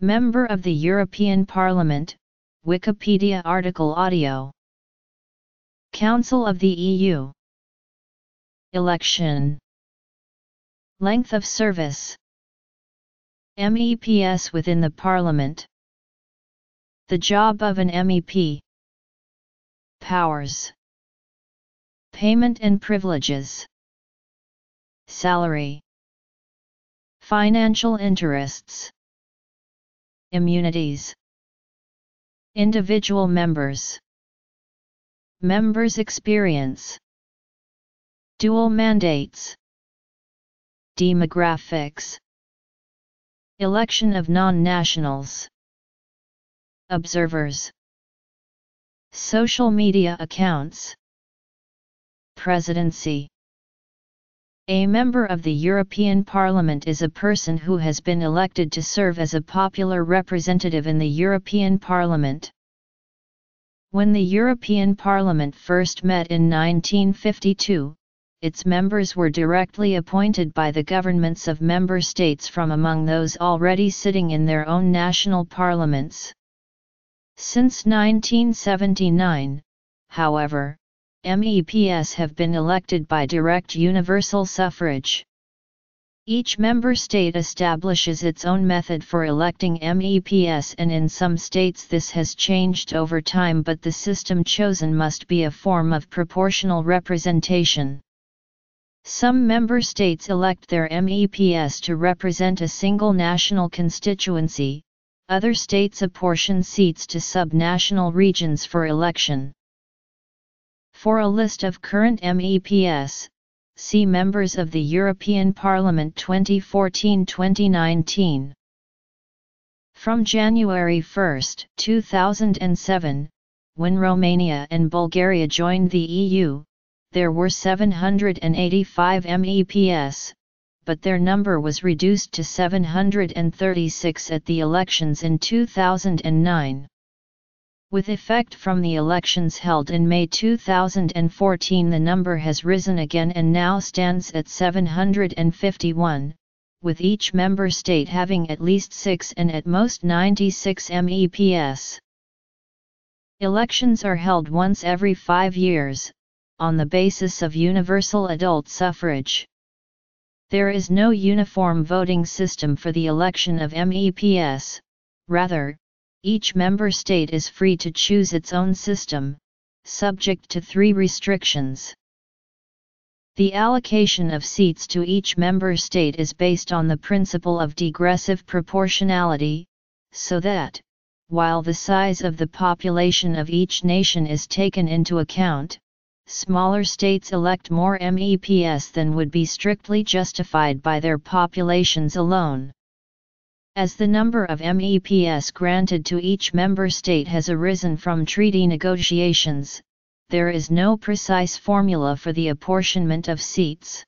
Member of the European Parliament, Wikipedia article audio. Council of the EU. Election. Length of service. MEPS within the Parliament. The job of an MEP. Powers. Payment and privileges. Salary. Financial interests. Immunities. Individual members. Members' experience. Dual mandates. Demographics. Election of non-nationals. Observers. Social media accounts. Presidency. A member of the European Parliament is a person who has been elected to serve as a popular representative in the European Parliament. When the European Parliament first met in 1952, its members were directly appointed by the governments of member states from among those already sitting in their own national parliaments. Since 1979, however, MEPs have been elected by direct universal suffrage. Each member state establishes its own method for electing MEPs and in some states this has changed over time but the system chosen must be a form of proportional representation. Some member states elect their MEPs to represent a single national constituency, other states apportion seats to sub-national regions for election. For a list of current MEPs, see Members of the European Parliament 2014-2019. From January 1, 2007, when Romania and Bulgaria joined the EU, there were 785 MEPs, but their number was reduced to 736 at the elections in 2009. With effect from the elections held in May 2014 the number has risen again and now stands at 751, with each member state having at least 6 and at most 96 MEPs. Elections are held once every five years, on the basis of universal adult suffrage. There is no uniform voting system for the election of MEPs, rather, each member state is free to choose its own system, subject to three restrictions. The allocation of seats to each member state is based on the principle of degressive proportionality, so that, while the size of the population of each nation is taken into account, smaller states elect more MEPs than would be strictly justified by their populations alone. As the number of MEPs granted to each member state has arisen from treaty negotiations, there is no precise formula for the apportionment of seats.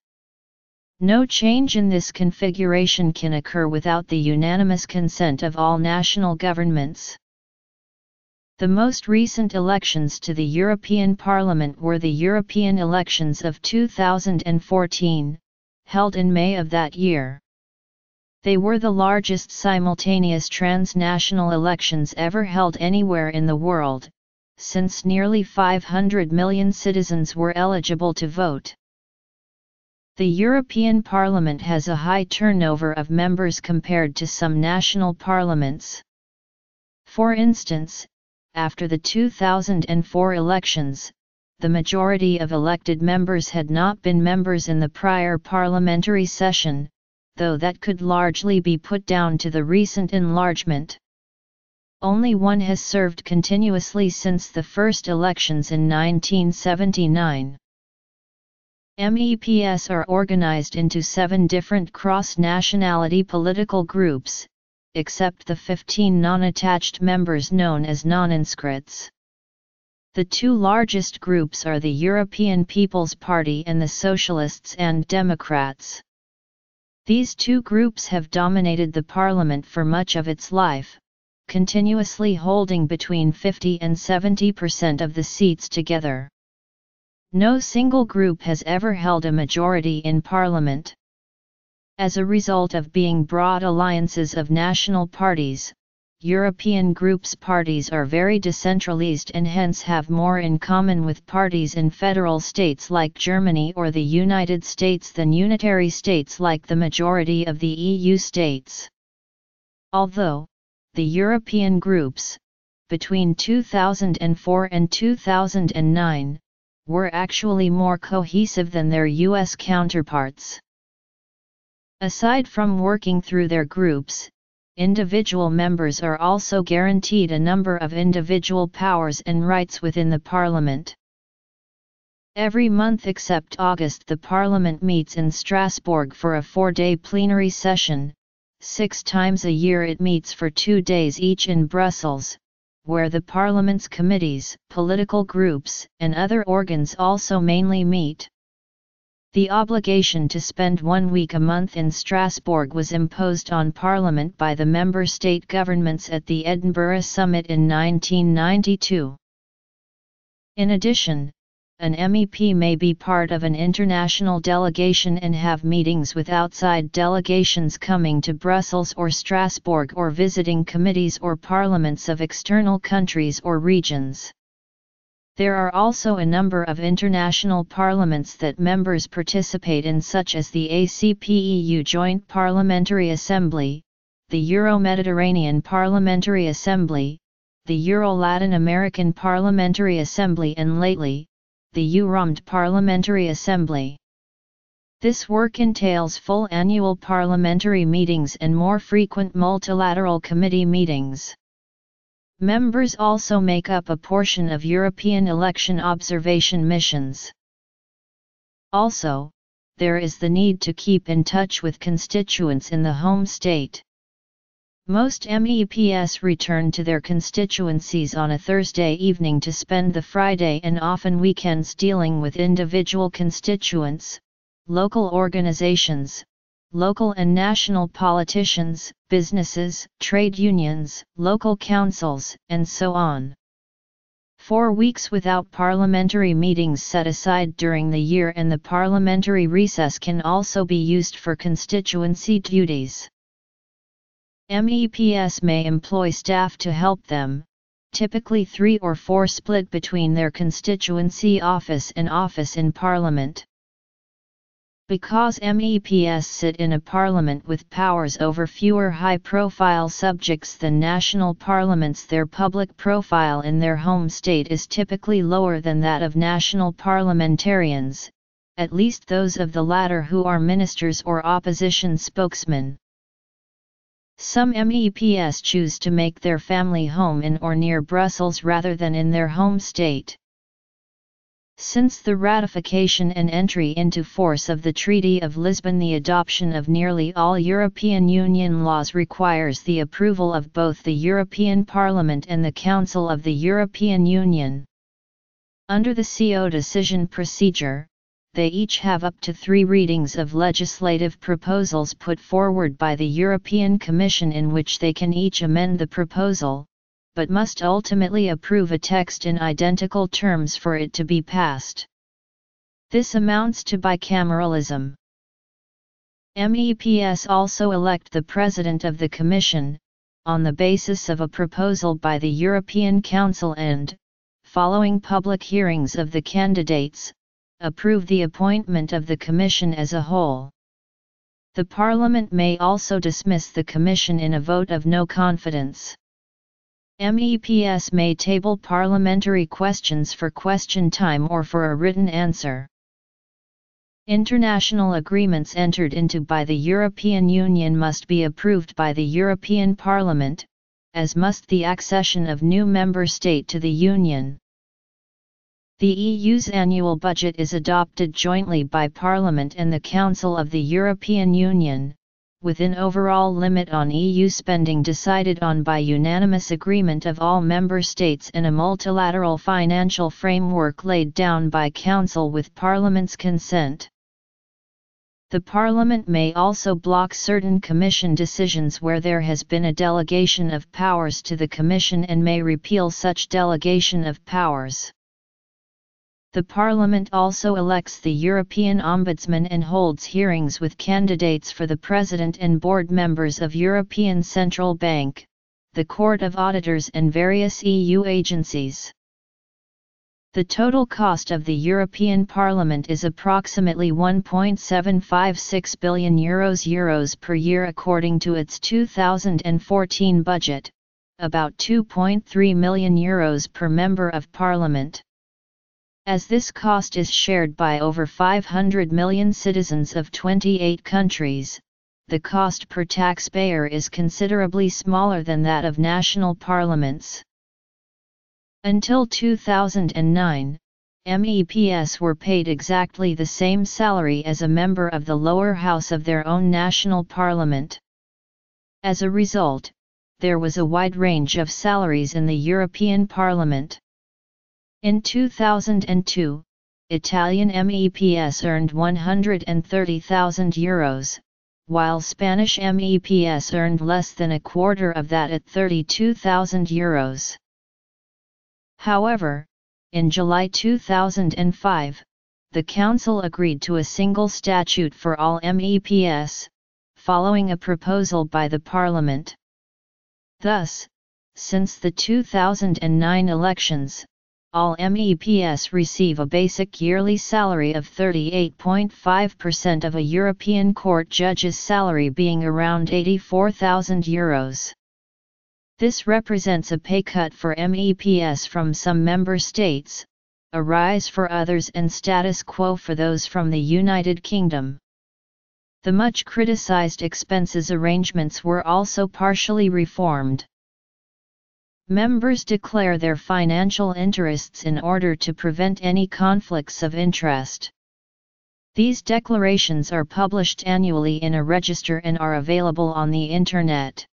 No change in this configuration can occur without the unanimous consent of all national governments. The most recent elections to the European Parliament were the European elections of 2014, held in May of that year. They were the largest simultaneous transnational elections ever held anywhere in the world, since nearly 500 million citizens were eligible to vote. The European Parliament has a high turnover of members compared to some national parliaments. For instance, after the 2004 elections, the majority of elected members had not been members in the prior parliamentary session, though that could largely be put down to the recent enlargement. Only one has served continuously since the first elections in 1979. MEPs are organized into seven different cross-nationality political groups, except the 15 non-attached members known as non-inscrits. The two largest groups are the European People's Party and the Socialists and Democrats. These two groups have dominated the parliament for much of its life, continuously holding between 50 and 70 percent of the seats together. No single group has ever held a majority in parliament. As a result of being broad alliances of national parties, European groups parties are very decentralized and hence have more in common with parties in federal states like Germany or the United States than unitary states like the majority of the EU states. Although, the European groups, between 2004 and 2009, were actually more cohesive than their US counterparts. Aside from working through their groups, individual members are also guaranteed a number of individual powers and rights within the Parliament. Every month except August the Parliament meets in Strasbourg for a four-day plenary session, six times a year it meets for two days each in Brussels, where the Parliament's committees, political groups, and other organs also mainly meet. The obligation to spend one week a month in Strasbourg was imposed on Parliament by the member state governments at the Edinburgh Summit in 1992. In addition, an MEP may be part of an international delegation and have meetings with outside delegations coming to Brussels or Strasbourg or visiting committees or parliaments of external countries or regions. There are also a number of international parliaments that members participate in such as the ACP-EU Joint Parliamentary Assembly, the Euro-Mediterranean Parliamentary Assembly, the Euro-Latin American Parliamentary Assembly and lately, the EUROMD Parliamentary Assembly. This work entails full annual parliamentary meetings and more frequent multilateral committee meetings. Members also make up a portion of European election observation missions. Also, there is the need to keep in touch with constituents in the home state. Most MEPs return to their constituencies on a Thursday evening to spend the Friday and often weekends dealing with individual constituents, local organizations, local and national politicians, businesses, trade unions, local councils, and so on. Four weeks without parliamentary meetings set aside during the year and the parliamentary recess can also be used for constituency duties. MEPs may employ staff to help them, typically three or four split between their constituency office and office in Parliament. Because MEPs sit in a parliament with powers over fewer high-profile subjects than national parliaments their public profile in their home state is typically lower than that of national parliamentarians, at least those of the latter who are ministers or opposition spokesmen. Some MEPs choose to make their family home in or near Brussels rather than in their home state. Since the ratification and entry into force of the Treaty of Lisbon the adoption of nearly all European Union laws requires the approval of both the European Parliament and the Council of the European Union. Under the CO decision procedure, they each have up to three readings of legislative proposals put forward by the European Commission in which they can each amend the proposal, but must ultimately approve a text in identical terms for it to be passed. This amounts to bicameralism. MEPs also elect the President of the Commission, on the basis of a proposal by the European Council and, following public hearings of the candidates, approve the appointment of the Commission as a whole. The Parliament may also dismiss the Commission in a vote of no confidence. MEPs may table parliamentary questions for question time or for a written answer. International agreements entered into by the European Union must be approved by the European Parliament, as must the accession of new member state to the Union. The EU's annual budget is adopted jointly by Parliament and the Council of the European Union, with an overall limit on EU spending decided on by unanimous agreement of all member states and a multilateral financial framework laid down by Council with Parliament's consent. The Parliament may also block certain Commission decisions where there has been a delegation of powers to the Commission and may repeal such delegation of powers. The Parliament also elects the European Ombudsman and holds hearings with candidates for the President and board members of European Central Bank, the Court of Auditors and various EU agencies. The total cost of the European Parliament is approximately 1.756 billion euros euros per year according to its 2014 budget, about 2.3 million euros per member of parliament. As this cost is shared by over 500 million citizens of 28 countries, the cost per taxpayer is considerably smaller than that of national parliaments. Until 2009, MEPs were paid exactly the same salary as a member of the lower house of their own national parliament. As a result, there was a wide range of salaries in the European Parliament. In 2002, Italian MEPs earned 130,000 euros, while Spanish MEPs earned less than a quarter of that at 32,000 euros. However, in July 2005, the Council agreed to a single statute for all MEPs, following a proposal by the Parliament. Thus, since the 2009 elections, all MEPs receive a basic yearly salary of 38.5% of a European Court judge's salary being around 84,000 euros. This represents a pay cut for MEPs from some member states, a rise for others and status quo for those from the United Kingdom. The much criticized expenses arrangements were also partially reformed. Members declare their financial interests in order to prevent any conflicts of interest. These declarations are published annually in a register and are available on the Internet.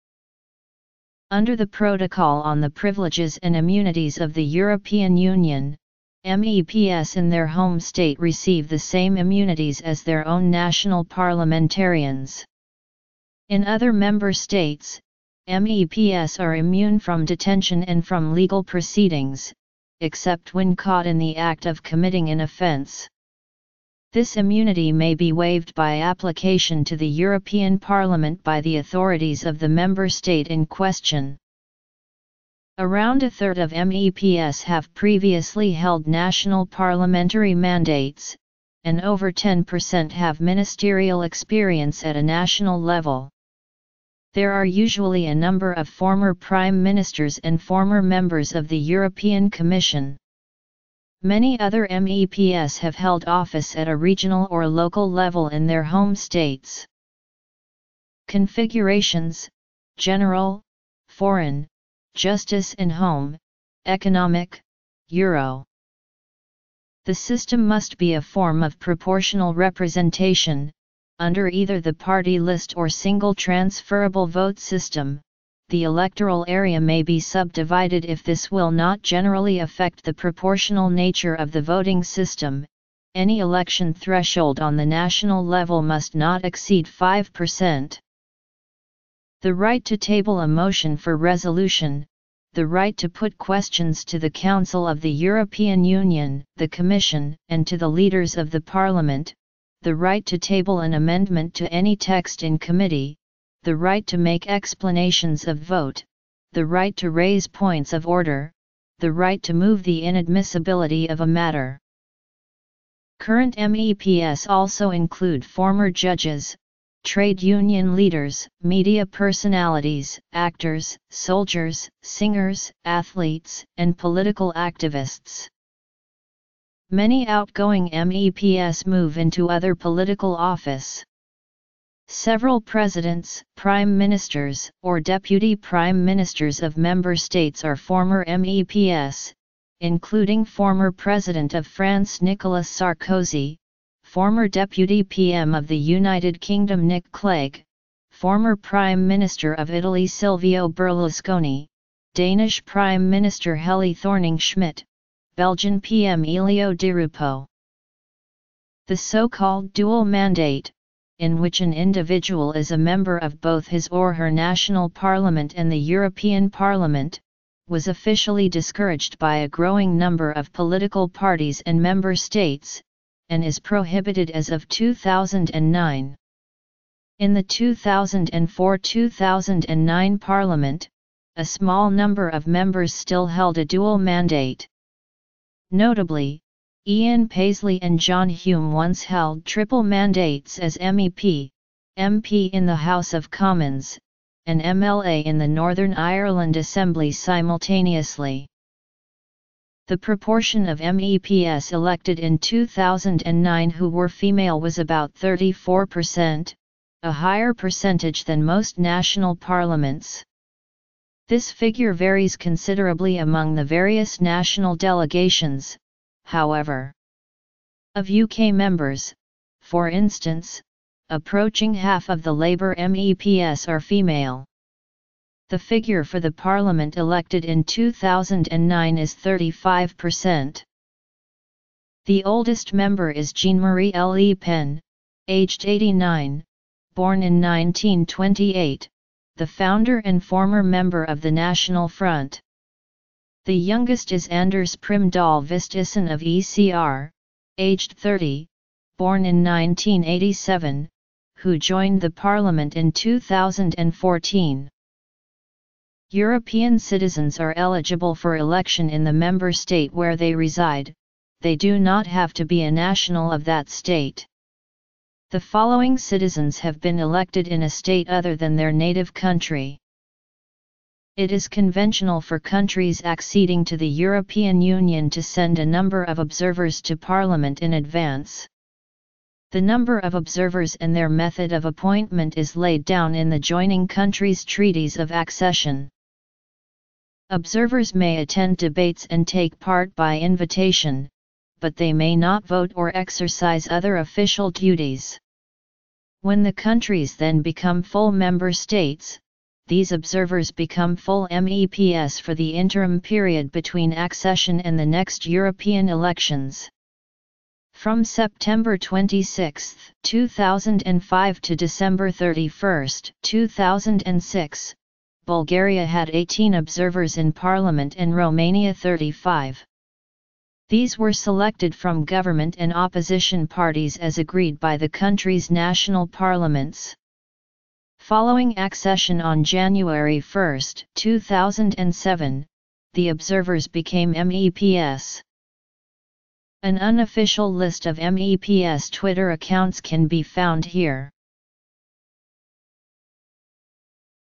Under the Protocol on the Privileges and Immunities of the European Union, MEPs in their home state receive the same immunities as their own national parliamentarians. In other member states, MEPs are immune from detention and from legal proceedings, except when caught in the act of committing an offence. This immunity may be waived by application to the European Parliament by the authorities of the member state in question. Around a third of MEPs have previously held national parliamentary mandates, and over 10% have ministerial experience at a national level. There are usually a number of former prime ministers and former members of the European Commission. Many other MEPs have held office at a regional or local level in their home states. Configurations General, Foreign, Justice and Home, Economic, Euro. The system must be a form of proportional representation, under either the party list or single transferable vote system, the electoral area may be subdivided if this will not generally affect the proportional nature of the voting system. Any election threshold on the national level must not exceed 5%. The right to table a motion for resolution, the right to put questions to the Council of the European Union, the Commission, and to the leaders of the Parliament, the right to table an amendment to any text in committee, the right to make explanations of vote, the right to raise points of order, the right to move the inadmissibility of a matter. Current MEPs also include former judges, trade union leaders, media personalities, actors, soldiers, singers, athletes, and political activists. Many outgoing MEPs move into other political office. Several presidents, prime ministers, or deputy prime ministers of member states are former MEPs, including former President of France Nicolas Sarkozy, former Deputy PM of the United Kingdom Nick Clegg, former Prime Minister of Italy Silvio Berlusconi, Danish Prime Minister Helle Thorning-Schmidt, Belgian PM Elio Di Rupo. The so-called dual mandate, in which an individual is a member of both his or her national parliament and the European Parliament, was officially discouraged by a growing number of political parties and member states, and is prohibited as of 2009. In the 2004-2009 Parliament, a small number of members still held a dual mandate. Notably, Ian Paisley and John Hume once held triple mandates as MEP, MP in the House of Commons, and MLA in the Northern Ireland Assembly simultaneously. The proportion of MEPs elected in 2009 who were female was about 34%, a higher percentage than most national parliaments. This figure varies considerably among the various national delegations, however. Of UK members, for instance, approaching half of the Labour MEPs are female. The figure for the parliament elected in 2009 is 35%. The oldest member is Jean-Marie Le Pen, aged 89, born in 1928, the founder and former member of the National Front. The youngest is Anders Primdahl Vistisen of ECR, aged 30, born in 1987, who joined the parliament in 2014. European citizens are eligible for election in the member state where they reside, they do not have to be a national of that state. The following citizens have been elected in a state other than their native country. It is conventional for countries acceding to the European Union to send a number of observers to Parliament in advance. The number of observers and their method of appointment is laid down in the joining countries' treaties of accession. Observers may attend debates and take part by invitation, but they may not vote or exercise other official duties. When the countries then become full member states, these observers become full MEPs for the interim period between accession and the next European elections. From September 26, 2005 to December 31, 2006, Bulgaria had 18 observers in parliament and Romania 35. These were selected from government and opposition parties as agreed by the country's national parliaments. Following accession on January 1, 2007, the observers became MEPs. An unofficial list of MEPs Twitter accounts can be found here.